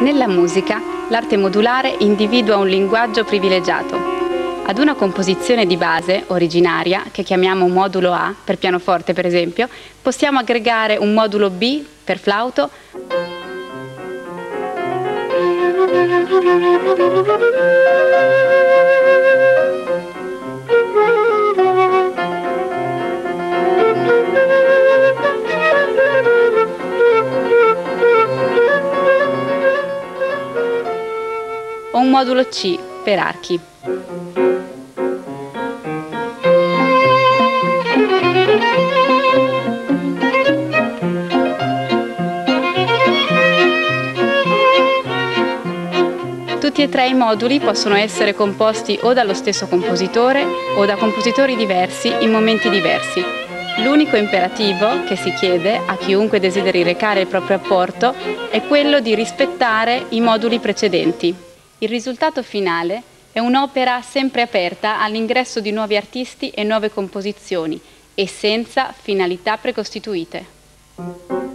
Nella musica, l'arte modulare individua un linguaggio privilegiato. Ad una composizione di base, originaria, che chiamiamo modulo A, per pianoforte per esempio, possiamo aggregare un modulo B, per flauto, o un modulo C per archi. Tutti e tre i moduli possono essere composti o dallo stesso compositore o da compositori diversi in momenti diversi. L'unico imperativo che si chiede a chiunque desideri recare il proprio apporto è quello di rispettare i moduli precedenti. Il risultato finale è un'opera sempre aperta all'ingresso di nuovi artisti e nuove composizioni e senza finalità precostituite.